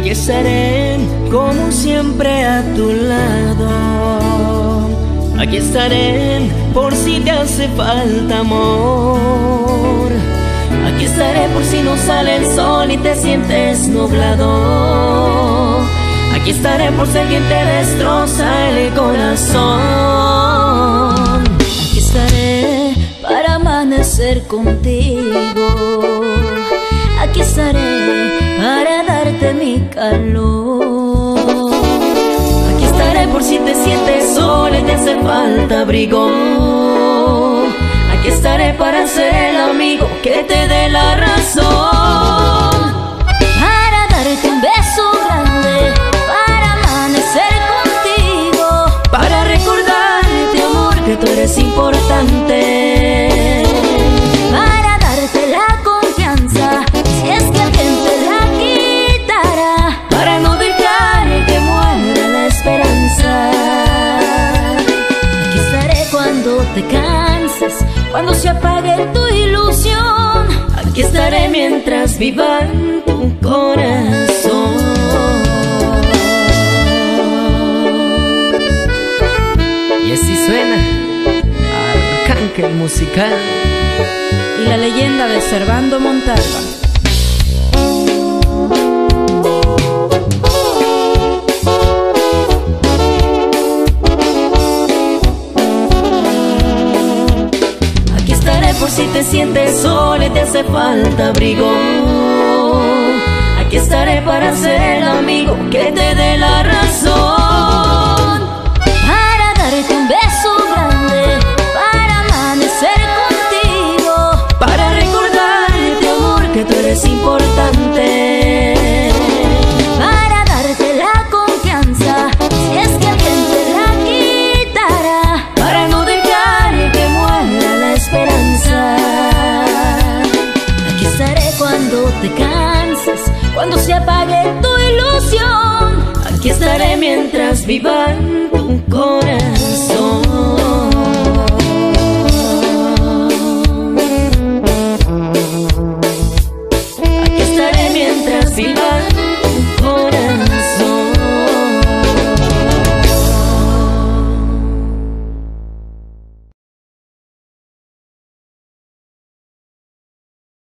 Aquí estaré como siempre a tu lado. Aquí estaré por si te hace falta amor. Aquí estaré por si no sale el sol y te sientes nublado. Aquí estaré por si alguien te destroza el corazón. Aquí estaré para amanecer contigo. Aquí estaré para darte mi calor. Aquí estaré por si te sientes sola y te hace falta abrigo. Aquí estaré para ser el amigo que te dé la razón. Para darte un beso grande, para amanecer contigo. Para recordarte, amor, que tú eres importante. Cuando se apague tu ilusión. Aquí estaré mientras viva en tu corazón. Y así suena Arcángel musical. Y la leyenda de Servando Montalva. Si te sientes sola y te hace falta abrigo. Aquí estaré para ser el amigo que te dé la razón. Cuando se apague tu ilusión. Aquí estaré mientras viva en tu corazón.